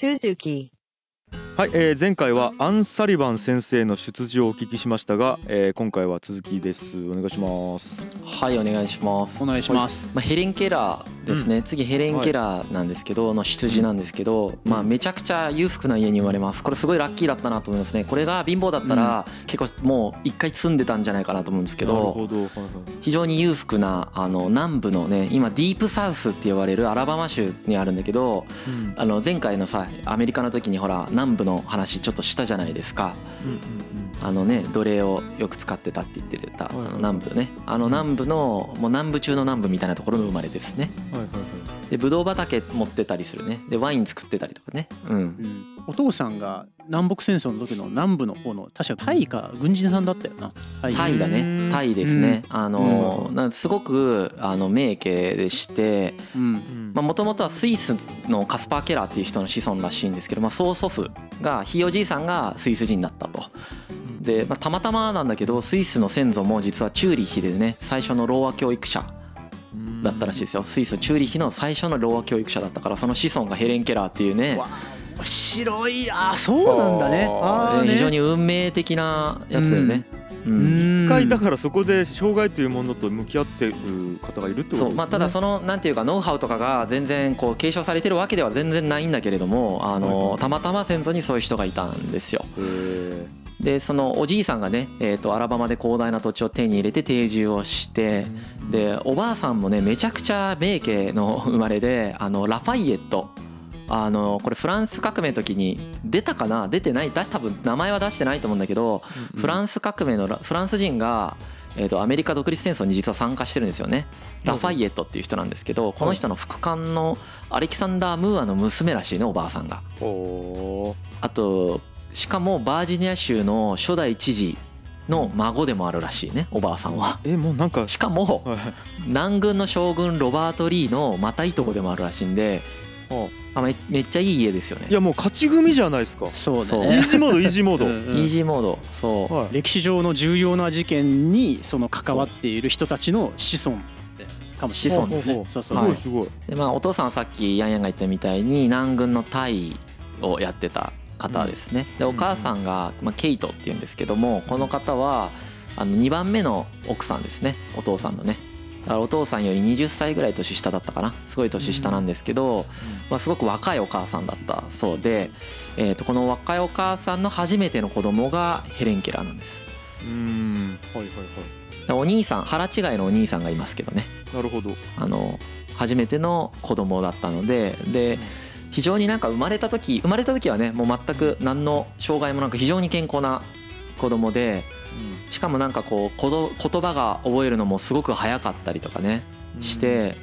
Suzuki. はい、えー前回はアン・サリバン先生の出自をお聞きしましたが、えー今回は続きですお願いしますはいお願いしますお願いします。まあ、ヘレン・ケラーですね、次ヘレン・ケラーなんですけどの出自なんですけど、まあ、めちゃくちゃ裕福な家に生まれます。これすごいラッキーだったなと思いますね。これが貧乏だったら結構もう一回住んでたんじゃないかなと思うんですけど非常に裕福なあの南部のね今ディープサウスって呼ばれるアラバマ州にあるんだけどうん。あの前回のさアメリカの時にほら南部の話ちょっとしたじゃないですか。うんうんあのね奴隷をよく使ってたって言ってたあはいはい。の南部ね。あの南部のもう南部中の南部みたいなところの生まれですね。うんはいはいはい。でブドウ畑持ってたりするね。でワイン作ってたりとかね。うん。うん。お父さんが南北戦争の時の南部の方の確かタイか軍人さんだったよな。タイ。タイだうん。ねタイですね。あのすごくあの名家でしてうん。もともとはスイスのカスパー・ケラーっていう人の子孫らしいんですけど、まあ、曽祖父がひいおじいさんがスイス人だったと。で、まあ、たまたまなんだけどスイスの先祖も実はチューリッヒでね最初のローア教育者うんだったらしいですよ。スイスチューリッヒの最初のローア教育者だったからその子孫がヘレン・ケラーっていうね。わ面白い。あそうなんだね。ね。非常に運命的なやつだよね。ううん。ん一回だからそこで障害というものと向き合ってる方がいるってことね。そう。まあ、ただそのなんていうかノウハウとかが全然こう継承されてるわけでは全然ないんだけれどもあのたまたま先祖にそういう人がいたんですよ。でそのおじいさんがね、えー、とアラバマで広大な土地を手に入れて定住をしてでおばあさんもねめちゃくちゃ名家の生まれであのラファイエット。あのこれフランス革命の時に出たかな？出てない？出し多分名前は出してないと思うんだけどフランス革命のラフランス人が、えー、とアメリカ独立戦争に実は参加してるんですよね。ラファイエットっていう人なんですけどこの人の副官のアレキサンダー・ムーアの娘らしいねおばあさんが。ほあとしかもバージニア州の初代知事の孫でもあるらしいねおばあさんは。ーえもうなんかしかもはい南軍の将軍ロバート・リーのまたいとこでもあるらしいんであめめっちゃいい家ですよね。い。やもう勝ち組じゃないですか。そうそね。イージーモードイージーモード、イージーモードそう。はい。歴史上の重要な事件にその関わっている人たちの子孫かもしれない子孫ですね。そうそう。すはい。ごいすごい、でまあお父さんはさっきヤンヤンが言ったみたいに南軍のタイをやってた方ですね。でお母さんが、まあ、ケイトっていうんですけどもこの方はあの2番目の奥さんですね。お父さんのね。だからお父さんより20歳ぐらい年下だったかな。すごい年下なんですけど、まあ、すごく若いお母さんだったそうで、えー、とこの若いお母さんの初めての子供がヘレン・ケラーなんです。うーん。はいはいはい。でお兄さん腹違いのお兄さんがいますけどね。なるほど。あの初めての子供だったのでで非常になんか生まれた時生まれた時はねもう全く何の障害もなく非常に健康な子供でしかもなんかこう言葉が覚えるのもすごく早かったりとかねして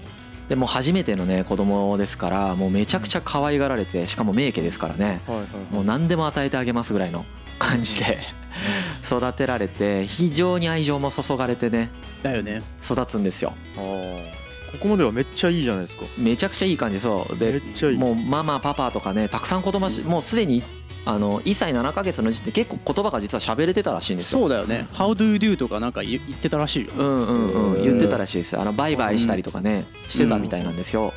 でもう初めてのね子供ですからもうめちゃくちゃ可愛がられてしかも名家ですからねもう何でも与えてあげますぐらいの感じで 育てられて非常に愛情も注がれてねだよね。育つんですよここまではめっちゃいいじゃないですか。めちゃくちゃいい感じそう。めでっちゃいい。もうママパパとかねたくさん言葉しもうすでにあの1歳7ヶ月の時点で結構言葉が実は喋れてたらしいんですよ。そうだよね。How do you do とかなんか言言ってたらしいよ。うんうんうん。言ってたらしいです。あのバイバイしたりとかねしてたみたいなんですよ。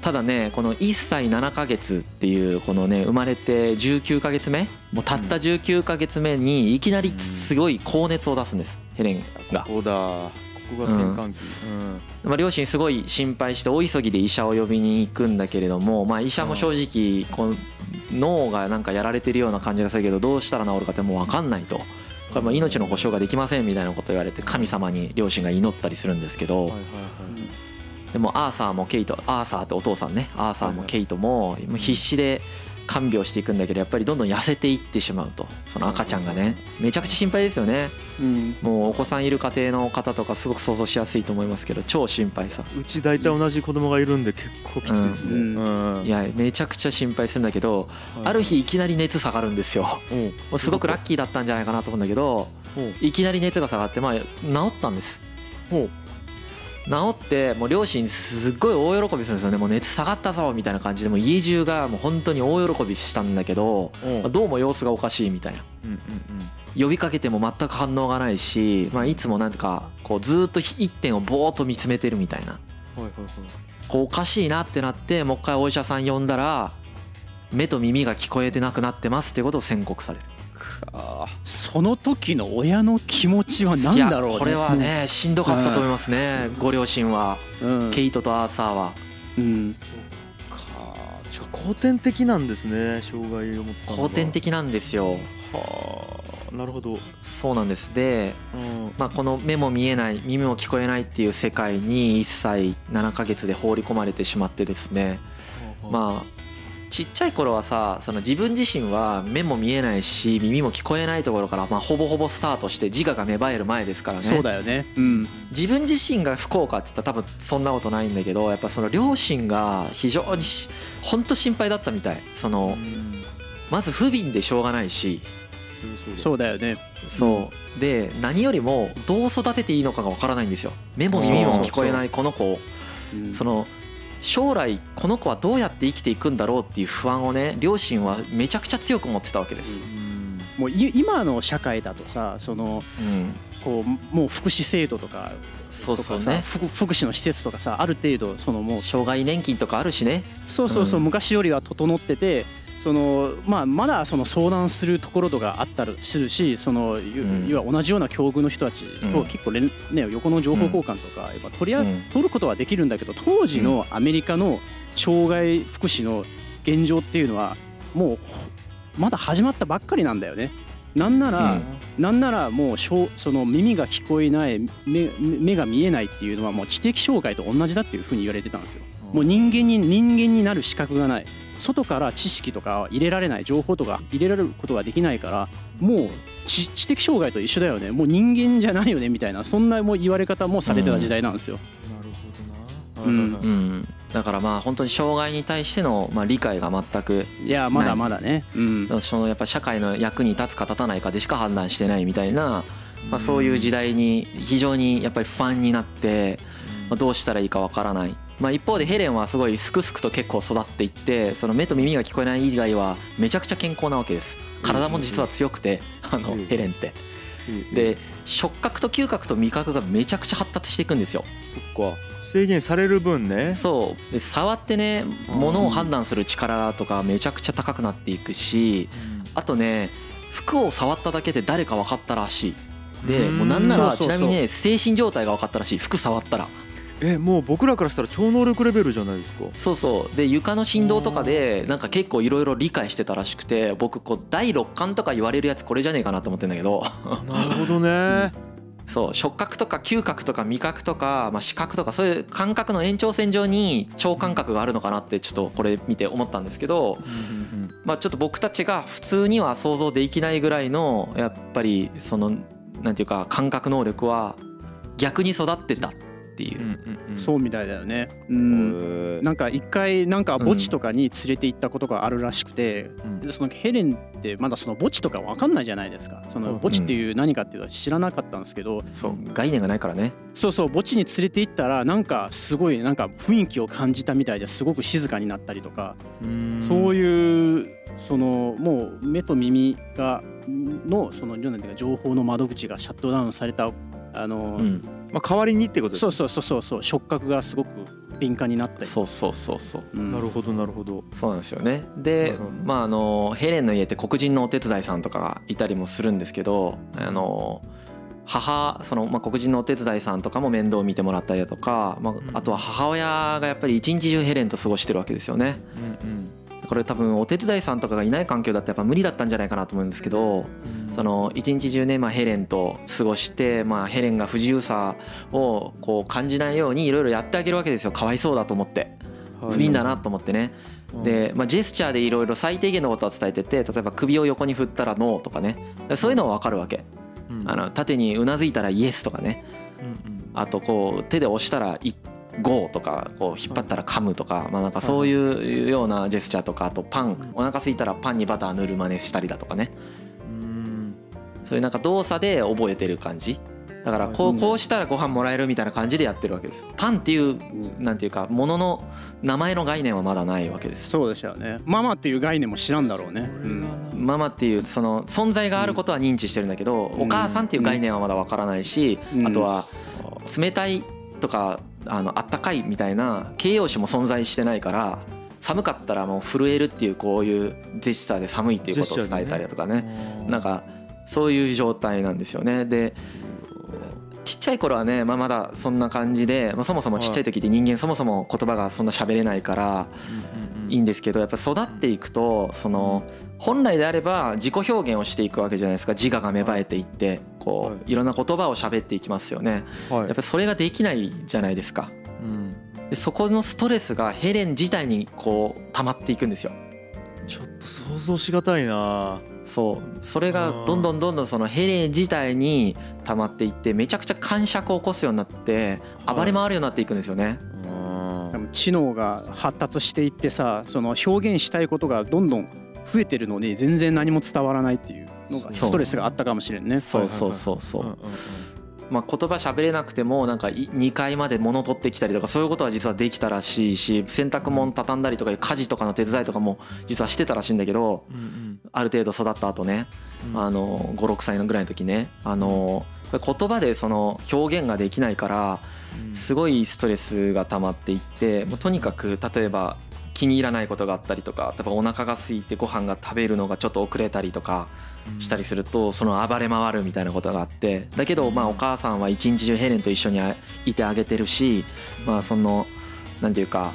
ただねこの1歳7ヶ月っていうこのね生まれて19ヶ月目もうたった19ヶ月目にいきなりすごい高熱を出すんです。ヘレンが。ここだここが転換期。うん。まあ、両親すごい心配して大急ぎで医者を呼びに行くんだけれども、まあ、医者も正直こう脳がなんかやられてるような感じがするけどどうしたら治るかってもう分かんないと。これまあ命の保証ができませんみたいなこと言われて神様に両親が祈ったりするんですけど。はいはいはいでもアーサーもケイトアーサーってお父さんね。アーサーもケイトも必死で看病していくんだけどやっぱりどんどん痩せていってしまうと。その赤ちゃんがね。めちゃくちゃ心配ですよね。うん。もうお子さんいる家庭の方とかすごく想像しやすいと思いますけど超心配さ。うち大体同じ子供がいるんで結構きついですね。うん。うん。いやめちゃくちゃ心配するんだけどある日いきなり熱下がるんですよ。う。んもうすごくラッキーだったんじゃないかなと思うんだけどほいきなり熱が下がってまあ治ったんです治ってもう両親すっごい大喜びするんですよね。もう熱下がったぞみたいな感じでもう家中がもう本当に大喜びしたんだけどどうも様子がおかしいみたいな。うんうん呼びかけても全く反応がないし、まあ、いつもなんかこうずっと一点をぼーっと見つめてるみたいな。はいはいはい。こうおかしいなってなってもう一回お医者さん呼んだら目と耳が聞こえてなくなってますってことを宣告される。あその時の親の気持ちは何だろうね。いやこれはねしんどかったと思いますねご両親は。うん。ケイトとアーサーは。うん。か。じゃあ後天的なんですね障害を持った後天的なんですよ。はあなるほど、そうなんです。でうん。まあ、この目も見えない耳も聞こえないっていう世界に1歳7ヶ月で放り込まれてしまってですね。まあちっちゃい頃はさその自分自身は目も見えないし耳も聞こえないところからまあほぼほぼスタートして自我が芽生える前ですからね。そうだよね。うん。自分自身が不幸かって言ったら多分そんなことないんだけどやっぱその両親が非常にし本当心配だったみたい。そのうん。まず不憫でしょうがないし。そうだよね。そう。で何よりもどう育てていいのかがわからないんですよ。目も耳も聞こえないこの子を。うん。その将来この子はどうやって生きていくんだろうっていう不安をね両親はめちゃくちゃ強く持ってたわけです。うん。もうい今の社会だとさそのうん、こうもう福祉制度とかそうとかさそうね福福祉の施設とかさある程度そのもう障害年金とかあるしね。そうそうそう、うん。昔よりは整っててその、まあ、まだその相談するところとかあったりするしその、いうん。要は同じような境遇の人たちとうん。結構連、ね、横の情報交換とか、やっぱ取りあうん。取ることはできるんだけど当時のアメリカの障害福祉の現状っていうのはもうほまだ始まったばっかりなんだよね。なんなら、うん。なんならもうしょうその耳が聞こえない目目が見えないっていうのはもう知的障害と同じだっていうふうに言われてたんですよ。もう人間に人間になる資格がない外から知識とか入れられない情報とか入れられることができないからもう知知的障害と一緒だよね。もう人間じゃないよねみたいなそんなもう言われ方もされてた時代なんですよ。なるほどな、うん。うん、だからまあ本当に障害に対してのまあ理解が全くいやまだまだね。うん。そのやっぱ社会の役に立つか立たないかでしか判断してないみたいな、まあ、そういう時代に非常にやっぱり不安になって、まあ、どうしたらいいかわからない。まあ、一方でヘレンはすごいすくすくと結構育っていってその目と耳が聞こえない以外はめちゃくちゃ健康なわけです。体も実は強くてあのうんヘレンって。うんで触覚と嗅覚と味覚がめちゃくちゃ発達していくんですよ。そっか。制限される分ね。そう。で触ってね物を判断する力とかめちゃくちゃ高くなっていくしあとね服を触っただけで誰か分かったらしい。でうん。もうなんならちなみにね精神状態が分かったらしい。服触ったらえもう僕らからしたら超能力レベルじゃないですか。そうそう。で床の振動とかでなんか結構いろいろ理解してたらしくて僕こう第六感とか言われるやつこれじゃねえかなと思ってんだけど。なるほどね。そう。触覚とか嗅覚とか味覚とか、まあ、視覚とかそういう感覚の延長線上に超感覚があるのかなってちょっとこれ見て思ったんですけど、まあ、ちょっと僕たちが普通には想像できないぐらいのやっぱりそのなんていうか感覚能力は逆に育ってたっていう。そうみたいだよね。うん。なんか一回なんか墓地とかに連れて行ったことがあるらしくて、うん。そのヘレンってまだその墓地とかわかんないじゃないですか。その墓地っていう何かっていうのは知らなかったんですけど、そう概念がないからね。そうそう墓地に連れて行ったらなんかすごいなんか雰囲気を感じたみたいですごく静かになったりとか、そういいうそのもう目と耳がのそのなんていうか情報の窓口がシャットダウンされたあの、うん。まあ代わりにってことですそうそうそうそうそう。触覚がすごく敏感になったり、そうそうそうそう。うん。なるほどなるほど。そうなんですよね。でまああのヘレンの家って黒人のお手伝いさんとかがいたりもするんですけどあの母その、まあ、黒人のお手伝いさんとかも面倒を見てもらったりだとか、まあ、あとは母親がやっぱり一日中ヘレンと過ごしてるわけですよね。うんこれ多分お手伝いさんとかがいない環境だったらやっぱ無理だったんじゃないかなと思うんですけどうん。その一日中ね、まあ、ヘレンと過ごして、まあ、ヘレンが不自由さをこう感じないようにいろいろやってあげるわけですよ。かわいそうだと思って。はい。不憫だなと思ってね。で、まあ、ジェスチャーでいろいろ最低限のことは伝えてて例えば首を横に振ったらノーとかね。そういうのは分かるわけ。うん。あの縦にうなずいたらイエスとかね。あとこう手で押したらイゴーとかこう引っ張ったら噛むとかまあなんかそういうようなジェスチャーとかあとパン。お腹空いたらパンにバター塗る真似したりだとかね。うん。そういうなんか動作で覚えてる感じ。だからこううん。こうしたらご飯もらえるみたいな感じでやってるわけです。パンっていうなんていうかものの名前の概念はまだないわけです。そうでしたよね。ママっていう概念も知らんだろうね、うん。ママっていうその存在があることは認知してるんだけど、お母さんっていう概念はまだわからないし、うん。あとは冷たいとかあのあったかいみたいな形容詞も存在してないから寒かったらもう震えるっていうこういうジェスチャーで寒いっていうことを伝えたりだとかね。なんかそういう状態なんですよね。でちっちゃい頃はね、まあ、まだそんな感じで、まあ、そもそもちっちゃい時って人間そもそも言葉がそんな喋れないからいいんですけどやっぱ育っていくとその本来であれば自己表現をしていくわけじゃないですか。自我が芽生えていってこうい。ろんな言葉を喋っていきますよね。やっぱそれができないじゃないですか。でそこのストレスがヘレン自体にこう溜まっていくんですよ。ちょっと想像しがたいな。そう。それがどんどんどんどんそのヘレン自体に溜まっていってめちゃくちゃ感触を起こすようになって暴れ回るようになっていくんですよね。知能が発達していってさその表現したいことがどんどん増えてるのに全然何も伝わらないっていうのがストレスがあったかもしれんね。そう。そうそうそう。まあ、言葉喋れなくてもなんか2階まで物取ってきたりとかそういうことは実はできたらしいし洗濯物畳んだりとか家事とかの手伝いとかも実はしてたらしいんだけどある程度育った後ねあの56歳のぐらいの時ねあの言葉でその表現ができないからすごいストレスが溜まっていってもうとにかく例えば気に入らないことがあったりとか例えばお腹が空いてご飯が食べるのがちょっと遅れたりとかしたりするとその暴れ回るみたいなことがあってだけどまあお母さんは一日中ヘレンと一緒にいてあげてるしまあその何て言うか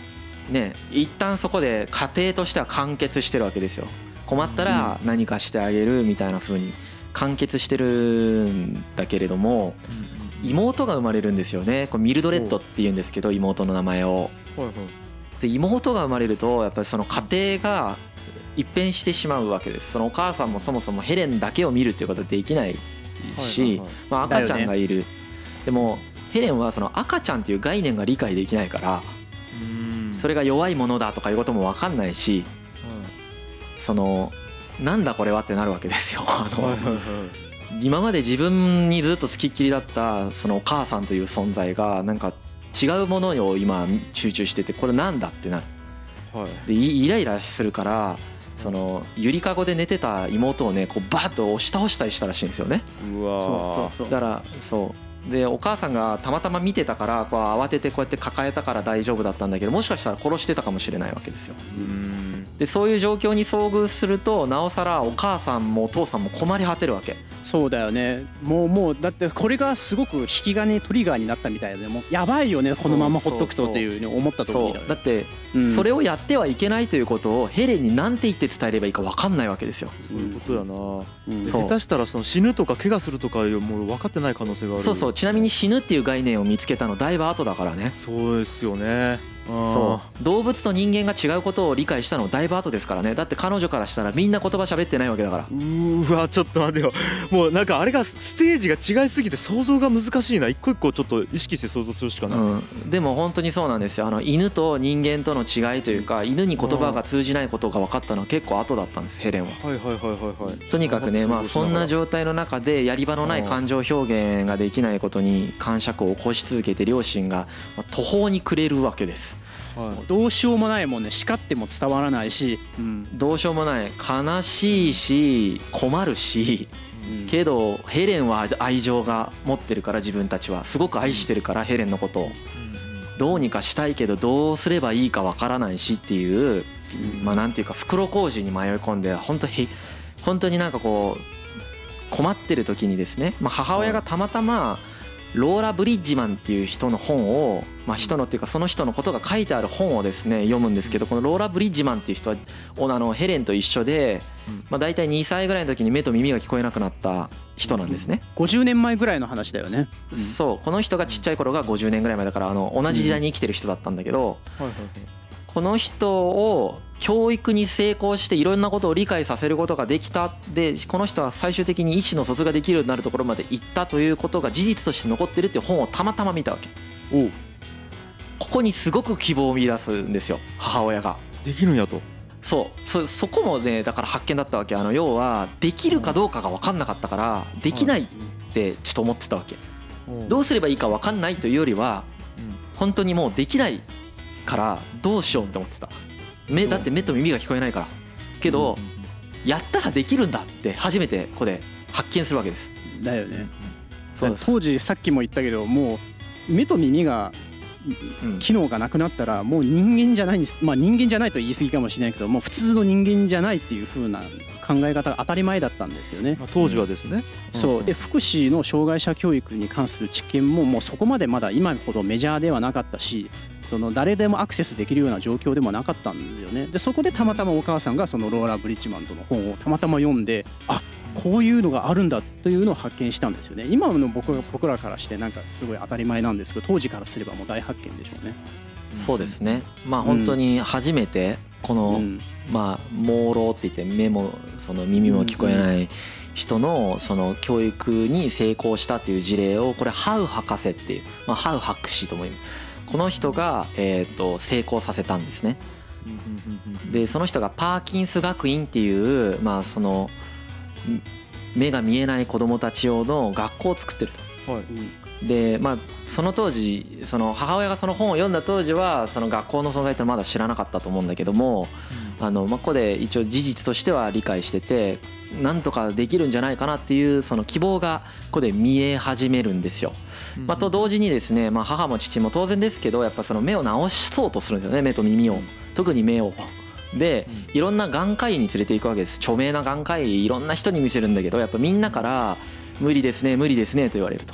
ね一旦そこで家庭としては完結してるわけですよ。困ったら何かしてあげるみたいな風に完結してるんだけれども妹が生まれるんですよね。これミルドレッドっていうんですけど妹の名前を。で妹が生まれるとやっぱりその家庭が一変してしまうわけです。そのお母さんもそもそもヘレンだけを見るっていうことはできないし、まあ、赤ちゃんがいる、でもヘレンはその赤ちゃんっていう概念が理解できないからそれが弱いものだとかいうことも分かんないし、そのなんだこれはってなるわけですよ。あの今まで自分にずっと付きっきりだったそのお母さんという存在がなんか違うものを今集中しててこれなんだってなる。でイライラするからそのゆりかごで寝てた妹をねこうバッと押し倒したりしたらしいんですよね。うわだからそうでお母さんがたまたま見てたからこう慌ててこうやって抱えたから大丈夫だったんだけどもしかしたら殺してたかもしれないわけですよ。でそういう状況に遭遇するとなおさらお母さんもお父さんも困り果てるわけ。そうだよね。もうもうだってこれがすごく引き金トリガーになったみたいでもやばいよねこのままほっとくとっていうう思ったとだってそれをやってはいけないということをヘレンに何て言って伝えればいいか分かんないわけですよ。そういうことやな、うん、下手したらその死ぬとか怪我するとかもう分かってない可能性がある。そうそうちなみに死ぬっていう概念を見つけたのだいぶ後だからねそうですよねそう。動物と人間が違うことを理解したのだいぶ後ですからね。だって彼女からしたらみんな言葉喋ってないわけだから。うわちょっと待てよ。もうなんかあれがステージが違いすぎて想像が難しいな。一個一個ちょっと意識して想像するしかない、うん、でも本当にそうなんですよ。あの犬と人間との違いというか犬に言葉が通じないことが分かったのは結構後だったんですヘレンは。はいはいはいはいはい。とにかくねまあそんな状態の中でやり場のない感情表現ができないことに感触を起こし続けて両親が途方に暮れるわけですはい、どうしようもないもんね。叱っても伝わらないし、うん、どうしようもない。悲しいし困るし、うん、けどヘレンは愛情が持ってるから自分たちは。すごく愛してるからヘレンのことを、どうにかしたいけどどうすればいいかわからないしっていう、まあなんていうか袋小路に迷い込んで本当へ本当になんかこう困ってる時にですね、まあ、母親がたまたま、ローラ・ブリッジマンっていう人の本を、まあ、人のっていうかその人のことが書いてある本をですね読むんですけどこのローラ・ブリッジマンっていう人はあのヘレンと一緒で、まあ、大体2歳ぐらいの時に目と耳が聞こえなくなった人なんですね。50年前ぐらいの話だよね、そうこの人がちっちゃい頃が50年ぐらい前だからあの同じ時代に生きてる人だったんだけど、この人を教育に成功していろんなことを理解させることができた。でこの人は最終的に意思の疎通ができるようになるところまで行ったということが事実として残ってるっていう本をたまたま見たわけ。おここにすごく希望を見出すんですよ母親が。できるんやと。そう。そそこもねだから発見だったわけ。あの要はできるかどうかが分かんなかったからできないってちょっと思ってたわけ。どうすればいいか分かんないというよりは本当にもうできないからどうしようって思ってた目だって目と耳が聞こえないから。けどやったらできるんだって初めてここで発見するわけです。だよね。そう当時さっきも言ったけどもう目と耳がうん。機能がなくなったらもう人間じゃないんです。まあ人間じゃないと言い過ぎかもしれないけどもう普通の人間じゃないっていう風な考え方が当たり前だったんですよね。まあ、当時はですね、そう。で福祉の障害者教育に関する知見ももうそこまでまだ今ほどメジャーではなかったしその誰でもアクセスできるような状況でもなかったんですよね。でそこでたまたまお母さんがそのローラ・ブリッジマンとの本をたまたま読んであこういうのがあるんだというのを発見したんですよね。今の僕が僕らからしてなんかすごい当たり前なんですけど当時からすればもう大発見でしょうね。そうですね。まあ本当に初めてこの、うん。まあ朦朧って言って目もその耳も聞こえない人のその教育に成功したっていう事例をこれハウ博士っていう、まあ、ハウ博士とも言いますこの人が、えー、と成功させたんですね。でその人がパーキンス学院っていうまあそのん目が見えない子どもたち用の学校を作ってるとはい。でまあその当時その母親がその本を読んだ当時はその学校の存在ってまだ知らなかったと思うんだけどもあの、まあ、ここで一応事実としては理解しててなんとかできるんじゃないかなっていうその希望がここで見え始めるんですよ。まあ、と同時にですね、まあ、母も父も当然ですけどやっぱその目を治そうとするんですよね目と耳を。特に目を。でいろんな眼科医に連れていくわけです。著名な眼科医いろんな人に見せるんだけどやっぱみんなから「無理ですね無理ですね」と言われると。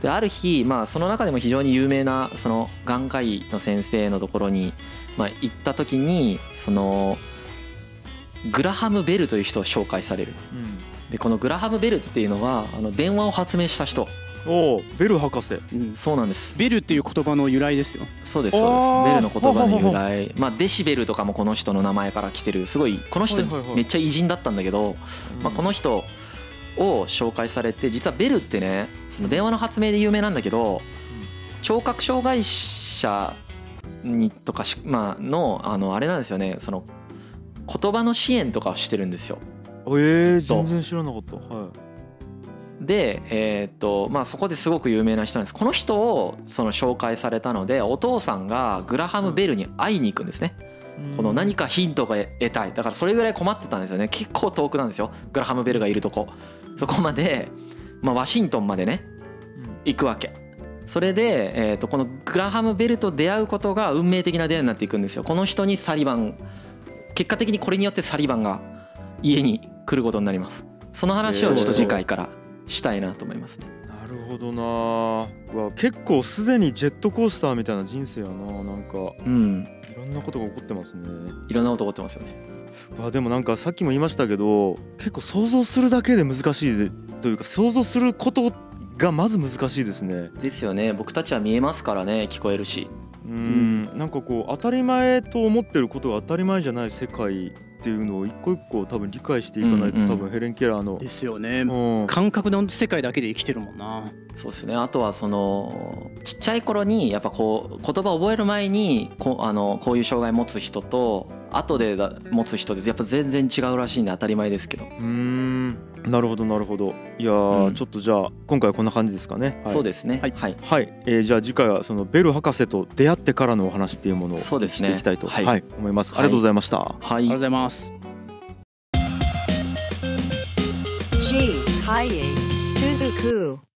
である日、まあ、その中でも非常に有名なその眼科医の先生のところに、まあ、行った時にそのグラハム・ベルという人を紹介される。うん。うんでこのグラハム・ベルっていうのはあの電話を発明した人。おおベル博士。うんそうなんです。ベルっていう言葉の由来ですよ。そうですそうです。ベルの言葉の由来。まあデシベルとかもこの人の名前から来てるすごいこの人めっちゃ偉人だったんだけど、まあ、この人を紹介されて実はベルってねその電話の発明で有名なんだけど聴覚障害者にとかし、まあのあのあれなんですよね。その言葉の支援とかをしてるんですよ。えー、全然知らなかった。はい。で、えーっとまあ、そこですごく有名な人なんです。この人をその紹介されたのでお父さんがグラハム・ベルに会いに行くんですね。この何かヒントが得たい。だからそれぐらい困ってたんですよね。結構遠くなんですよ。グラハム・ベルがいるとこそこまで、まあ、ワシントンまでね行くわけ。それで、えー、とこのグラハム・ベルと出会うことが運命的な出会いになっていくんですよ。この人にサリバン結果的にこれによってサリバンが家に来ることになります。その話をちょっと次回からしたいなと思いますね。なるほどな。うわ結構すでにジェットコースターみたいな人生やな。なんかうん。いろんなことが起こってますね。いろんなこと起こってますよねわでもなんかさっきも言いましたけど結構想像するだけで難しいでというか想像することがまず難しいですね。ですよね。僕たちは見えますからね聞こえるし。うん。なんかこう当たり前と思ってることが当たり前じゃない世界っていうのを一個一個多分理解していかないと、多分ヘレン・ケラーの、ですよね。うん。感覚の世界だけで生きてるもんな。そうですね。あとはそのちっちゃい頃にやっぱこう言葉を覚える前にこうあのこういう障害持つ人と後でだ持つ人です。やっぱ全然違うらしいんで当たり前ですけど、うーん。なるほどなるほど。いやー、うん。ちょっとじゃあ今回はこんな感じですかね。はい。そうですね。はい。はい、はい、えーじゃあ次回はそのベル博士と出会ってからのお話っていうものをそうですね。していきたいと、はい。はい思います、はいありがとうございました。はい。ありがとうございます。G. Kaye Suzuku.